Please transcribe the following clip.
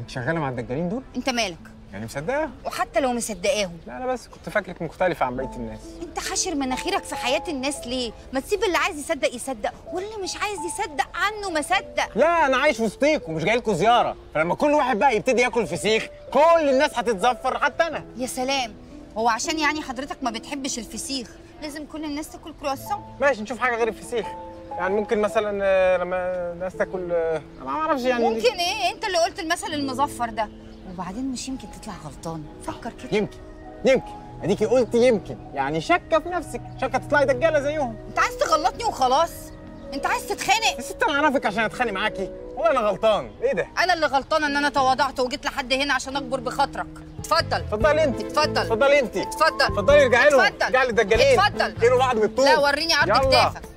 انت شغالة مع الدجالين دول؟ انت مالك؟ يعني مصدقه وحتى لو مصدقاهم. لا أنا بس كنت فاكرك مختلفة عن بقية الناس. انت حاشر مناخيرك في حياة الناس ليه؟ ما تسيب اللي عايز يصدق يصدق واللي مش عايز يصدق عنه ما صدق. لا أنا عايش وسطيكم ومش جاي لكم زيارة. فلما كل واحد بقى يبتدي ياكل فسيخ كل الناس هتتزفر حتى أنا. يا سلام. هو عشان يعني حضرتك ما بتحبش الفسيخ؟ لازم كل الناس تاكل كرواسون؟ ماشي نشوف حاجة غير الفسيخ. يعني ممكن مثلا آه، لما الناس تاكل آه، أنا ما أعرفش يعني. ممكن إيه؟ أنت اللي قلت المثل المظفر ده. وبعدين مش يمكن تطلع غلطان. فكر كده. يمكن. يمكن. أديكي قلت يمكن. يعني شاكه في نفسك. شاكه تطلعي دجالة زيهم. أنت عايز تغلطني وخلاص. أنت عايز تتخانق. يا ست أنا اعرفك عشان أتخانق معاكي. ولا أنا غلطان. إيه ده؟ أنا اللي غلطانه إن أنا تواضعت وجيت لحد هنا عشان أكبر بخاطرك. اتفضل. اتفضلي أنت. اتفضل. اتفضلي أنت. اتفضل. اتفضلي ارجعي لهم. اتفضل. ارجعي للدجالين. اتفضل. كيلوا بعض بالطول. لا وريني عرض. كتافك